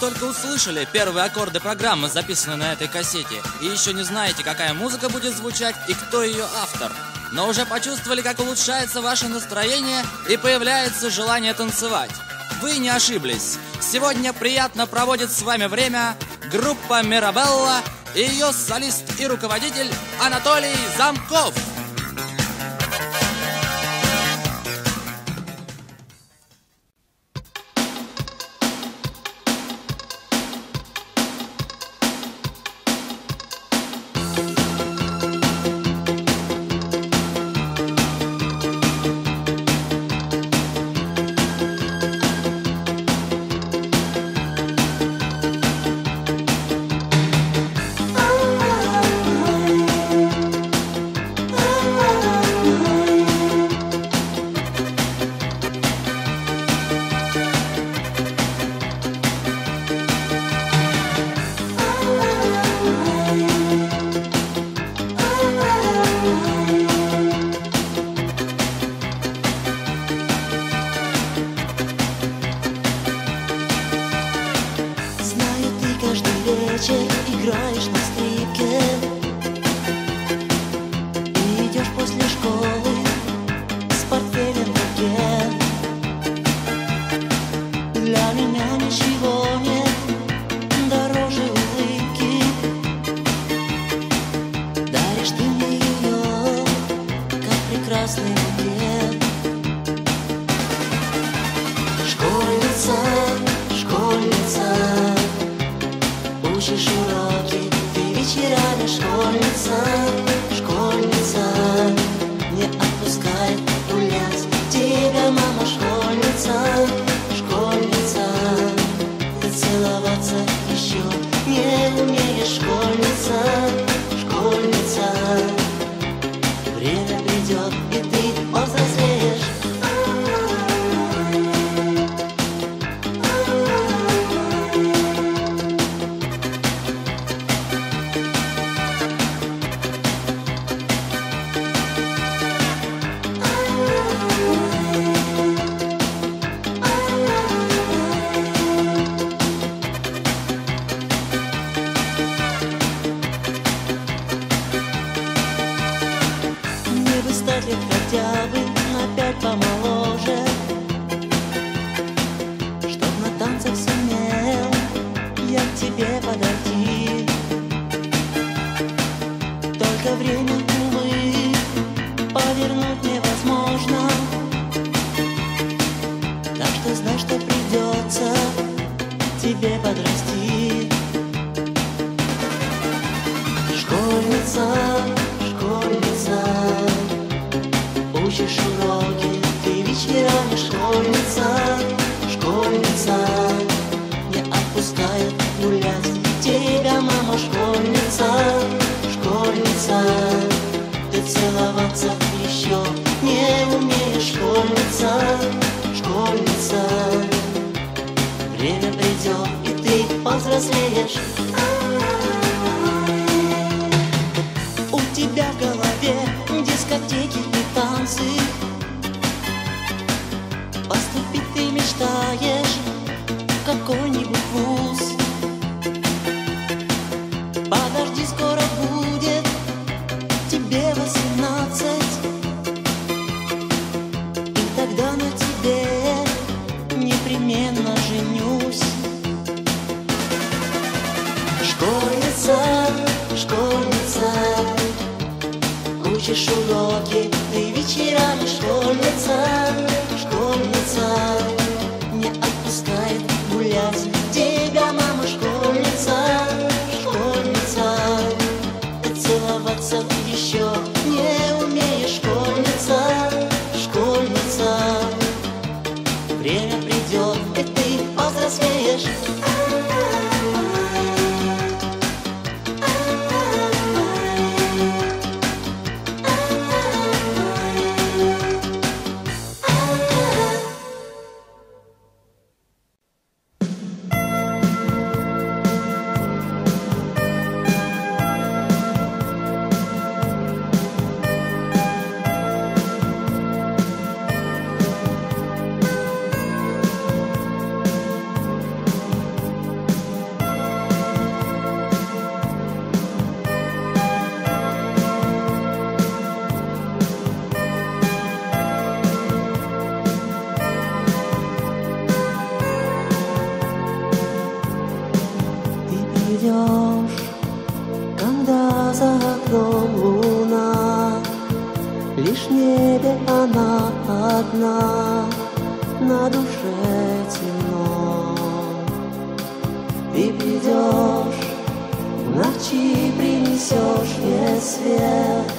Только услышали первые аккорды программы, записанные на этой кассете, и еще не знаете, какая музыка будет звучать и кто ее автор. Но уже почувствовали, как улучшается ваше настроение и появляется желание танцевать. Вы не ошиблись. Сегодня приятно проводит с вами время группа Мирабелла и ее солист и руководитель Анатолий Замков. Вечер играешь целоваться еще не умеешь школьница, Только время, увы, повернуть невозможно. Так что знай, что придется тебе подрасти. Школьница, целоваться еще не умеешь школьница, школьница, время придет и ты повзрослеешь. идешь, когда за окном луна, Лишь небе она одна, на душе темно. Ты придешь, в ночи принесешь мне свет,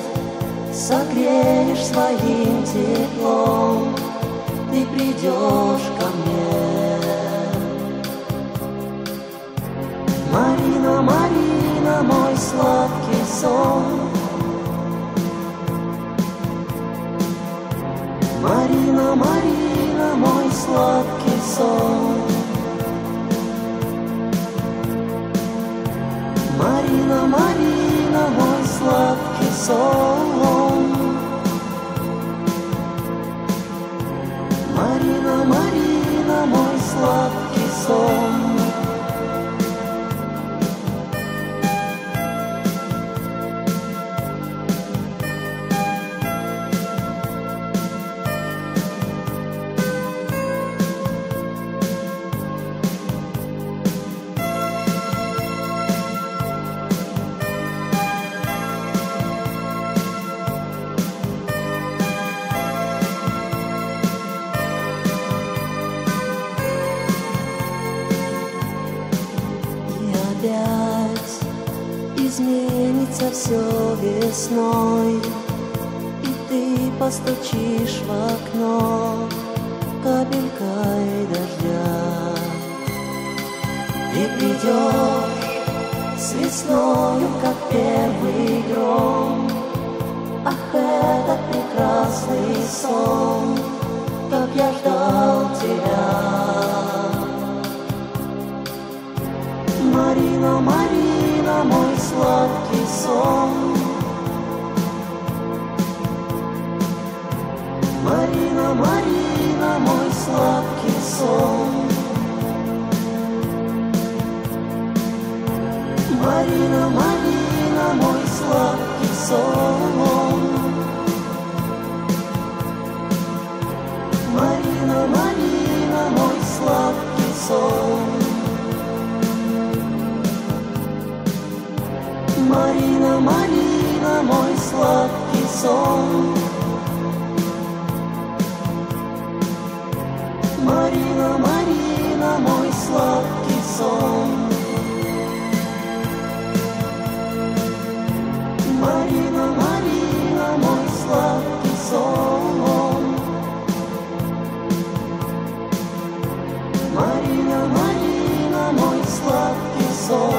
Согреешь своим теплом, ты придешь ко мне. Марина, Марина, мой сладкий сон. Марина, Марина, мой сладкий сон. Марина, Марина, мой сладкий сон. Весною, как первый гром, Ах, этот прекрасный сон, как я ждал тебя. Марина, Марина, мой сладкий сон. Марина, Марина, мой сладкий сон. Марина, Марина, мой сладкий сон. Марина, Марина, мой сладкий сон. Марина, Марина, мой сладкий сон. Марина, Марина, мой сладкий сон. soul.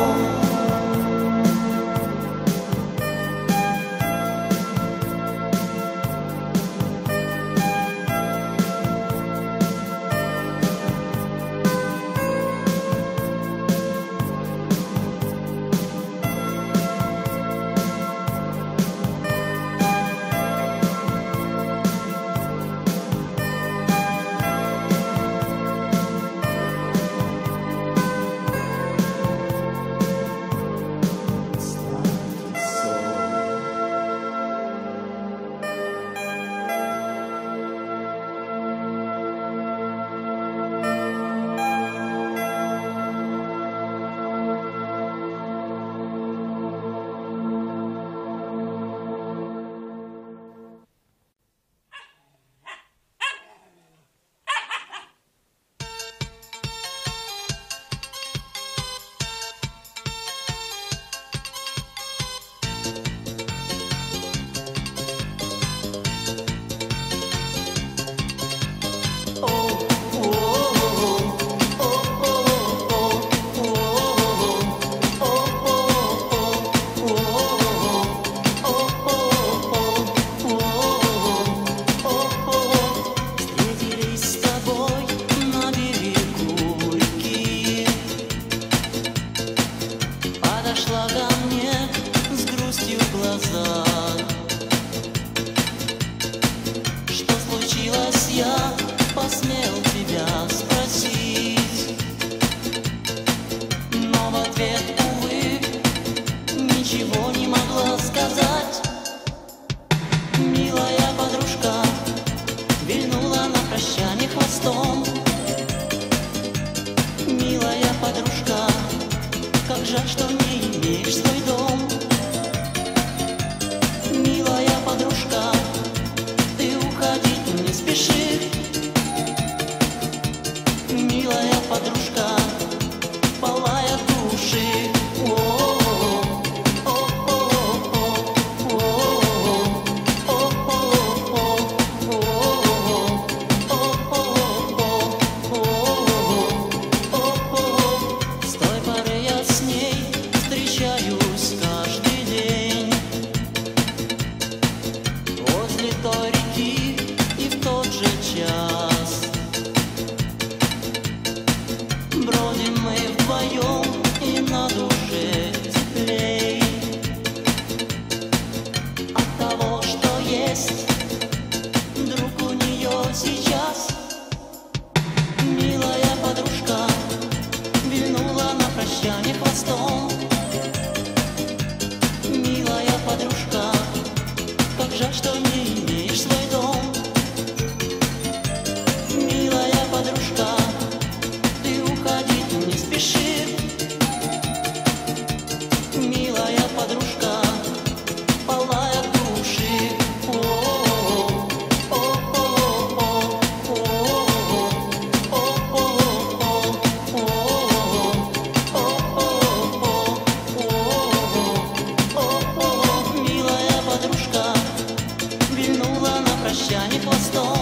estoy.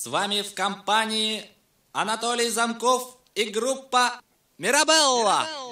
С вами в компании Анатолий Замков и группа Мирабелла. Мирабелла.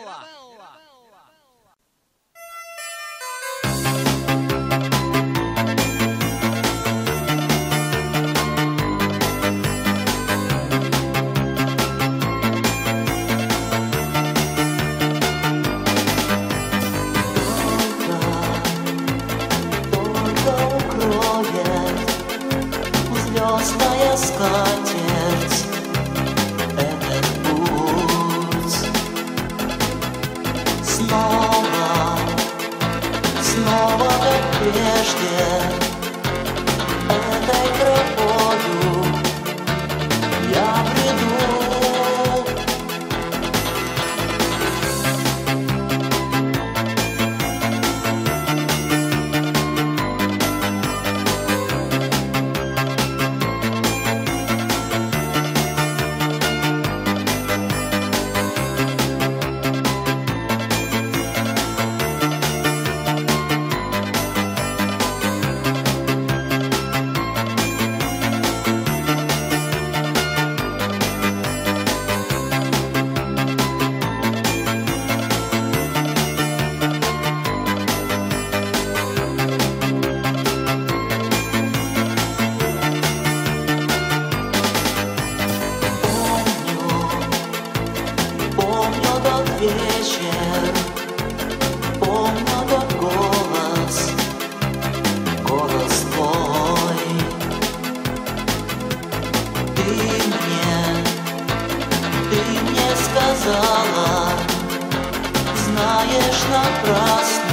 лишь напрасно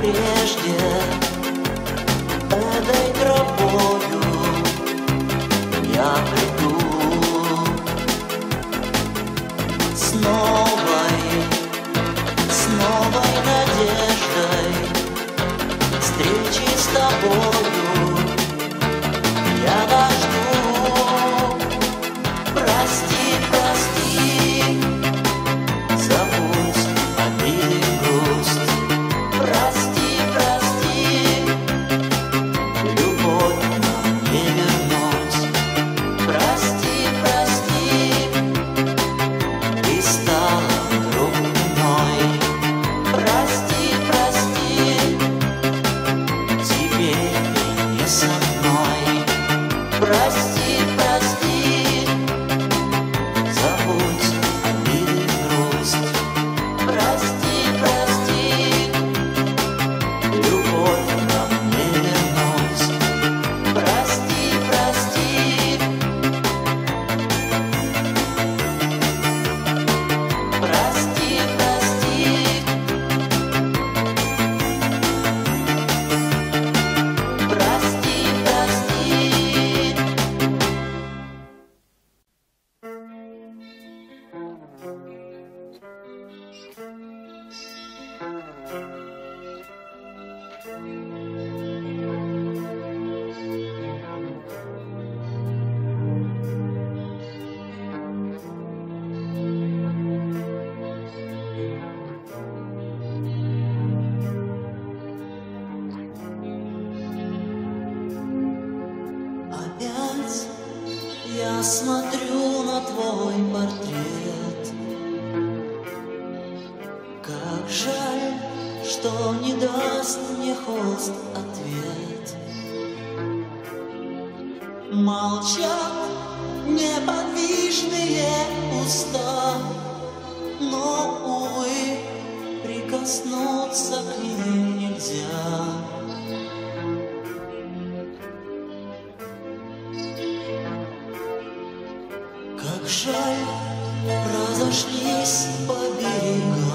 прежде Этой тропою я приду С новой, с новой надеждой Встречи с тобой. разошлись по берегам.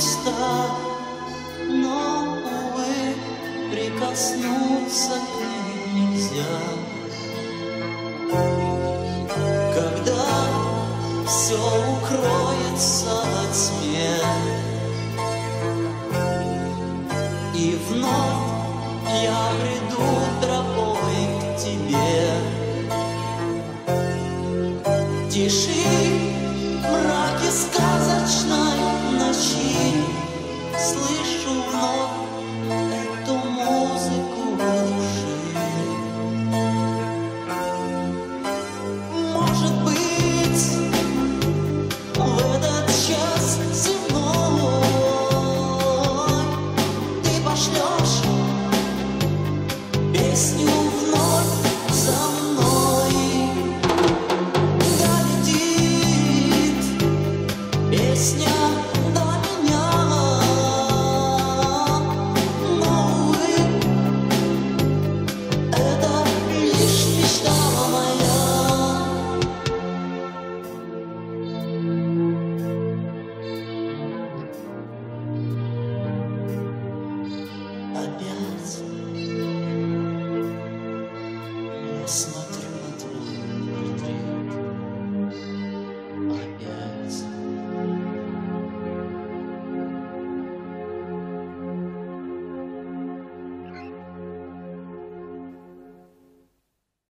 мечта, но, увы, прикоснуться к ней нельзя. Когда все укроется от тьме, песню